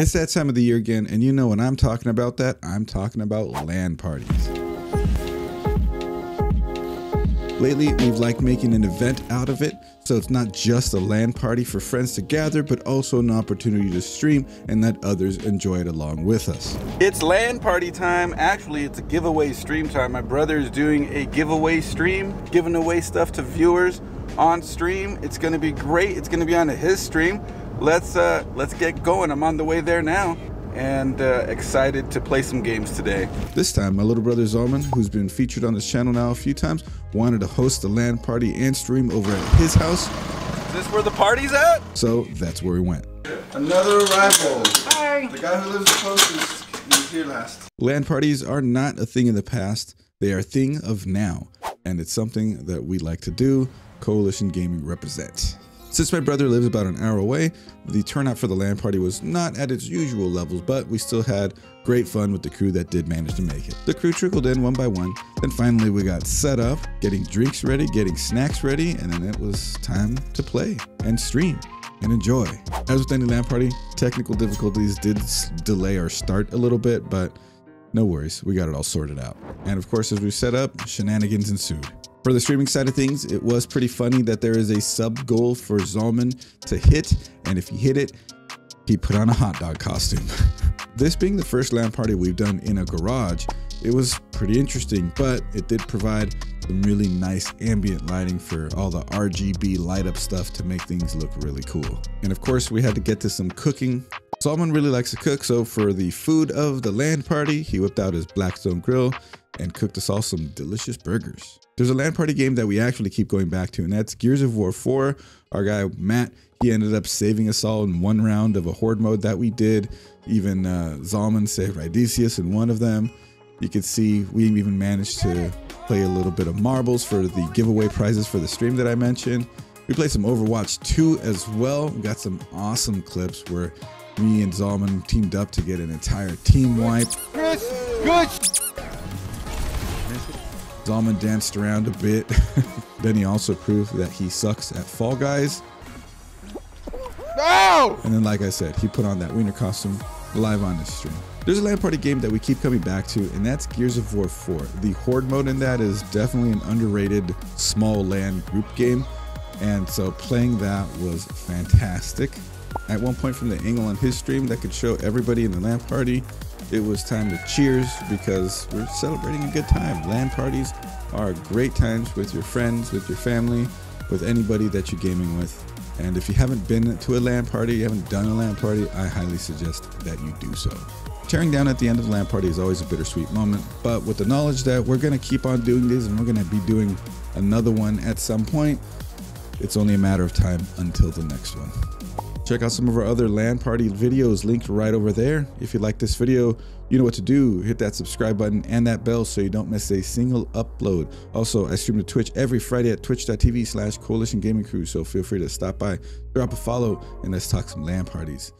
It's that time of the year again, and you know when I'm talking about that, I'm talking about LAN parties. Lately, we've liked making an event out of it, so it's not just a LAN party for friends to gather, but also an opportunity to stream and let others enjoy it along with us. It's LAN party time. Actually, it's a giveaway stream time. My brother is doing a giveaway stream, giving away stuff to viewers on stream. It's gonna be great. It's gonna be on his stream. Let's uh, let's get going. I'm on the way there now and uh, excited to play some games today. This time, my little brother Tzalman, who's been featured on this channel now a few times, wanted to host a LAN party and stream over at his house. Is this where the party's at? So that's where we went. Another arrival. Hi. The guy who lives closest was here last. LAN parties are not a thing in the past, they are a thing of now, and it's something that we like to do. Coalition Gaming represent. Since my brother lives about an hour away, the turnout for the LAN party was not at its usual levels, but we still had great fun with the crew that did manage to make it. The crew trickled in one by one, then finally we got set up, getting drinks ready, getting snacks ready, and then it was time to play and stream and enjoy. As with any LAN party, technical difficulties did delay our start a little bit, but no worries, we got it all sorted out. And of course, as we set up, shenanigans ensued. For the streaming side of things, it was pretty funny that there is a sub goal for Tzalman to hit, and if he hit it, he put on a hot dog costume. this being the first LAN party we've done in a garage, it was pretty interesting, but it did provide some really nice ambient lighting for all the RGB light up stuff to make things look really cool. And of course, we had to get to some cooking. Tzalman really likes to cook, so for the food of the LAN party, he whipped out his Blackstone grill and cooked us all some delicious burgers. There's a LAN party game that we actually keep going back to, and that's Gears of War 4. Our guy Matt, he ended up saving us all in one round of a horde mode that we did. Even uh, Tzalman saved Idesius in one of them. You can see we even managed to play a little bit of marbles for the giveaway prizes for the stream that I mentioned. We played some Overwatch 2 as well. We got some awesome clips where me and Tzalman teamed up to get an entire team wipe. Good. Good. Tzalman danced around a bit. then he also proved that he sucks at Fall Guys. No! And then, like I said, he put on that wiener costume live on the stream. There's a LAN party game that we keep coming back to, and that's Gears of War 4. The Horde mode in that is definitely an underrated small LAN group game, and so playing that was fantastic. At one point from the angle on his stream that could show everybody in the LAN party it was time to cheers because we're celebrating a good time. LAN parties are great times with your friends, with your family, with anybody that you're gaming with. And if you haven't been to a LAN party, you haven't done a LAN party, I highly suggest that you do so. Tearing down at the end of the LAN party is always a bittersweet moment, but with the knowledge that we're going to keep on doing this and we're going to be doing another one at some point, it's only a matter of time until the next one. Check out some of our other LAN party videos linked right over there. If you like this video, you know what to do. Hit that subscribe button and that bell so you don't miss a single upload. Also, I stream to Twitch every Friday at twitch.tv slash coalition gaming crew. So feel free to stop by, drop a follow, and let's talk some LAN parties.